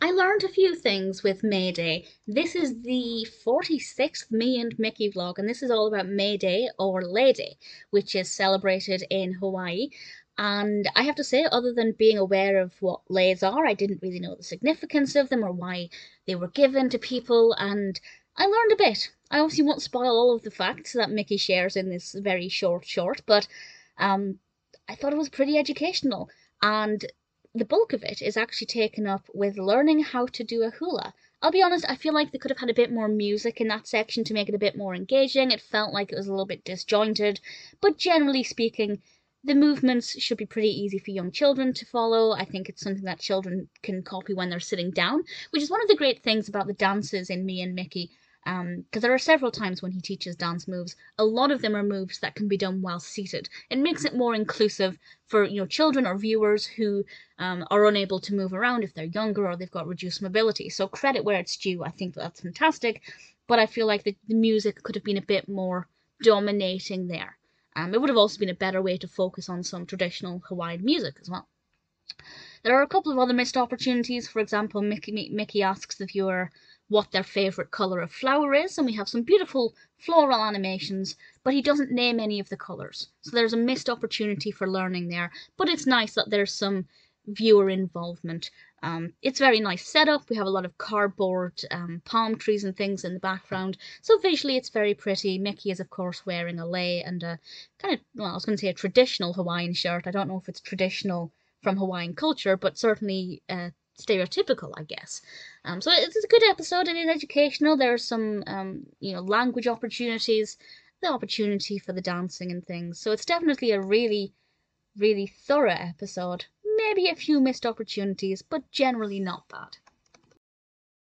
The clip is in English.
I learned a few things with May Day. This is the 46th Me and Mickey vlog, and this is all about May Day or Lei Day, which is celebrated in Hawaii. And I have to say, other than being aware of what leis are, I didn't really know the significance of them or why they were given to people, and I learned a bit. I obviously won't spoil all of the facts that Mickey shares in this very short short, but um, I thought it was pretty educational. And the bulk of it is actually taken up with learning how to do a hula. I'll be honest, I feel like they could have had a bit more music in that section to make it a bit more engaging. It felt like it was a little bit disjointed, but generally speaking, the movements should be pretty easy for young children to follow. I think it's something that children can copy when they're sitting down, which is one of the great things about the dances in Me and Mickey because um, there are several times when he teaches dance moves. A lot of them are moves that can be done while seated. It makes it more inclusive for you know children or viewers who um, are unable to move around if they're younger or they've got reduced mobility. So credit where it's due. I think that's fantastic, but I feel like the, the music could have been a bit more dominating there. Um, it would have also been a better way to focus on some traditional Hawaiian music as well. There are a couple of other missed opportunities. For example, Mickey, Mickey asks the viewer what their favourite colour of flower is, and we have some beautiful floral animations, but he doesn't name any of the colours. So there's a missed opportunity for learning there, but it's nice that there's some viewer involvement. Um, it's very nice setup. We have a lot of cardboard, um, palm trees and things in the background. So visually it's very pretty. Mickey is of course wearing a lei and a kind of, well I was going to say a traditional Hawaiian shirt. I don't know if it's traditional from Hawaiian culture, but certainly uh, stereotypical, I guess. Um, so it's a good episode. It is educational. There are some, um, you know, language opportunities, the opportunity for the dancing and things. So it's definitely a really, really thorough episode. Maybe a few missed opportunities, but generally not bad.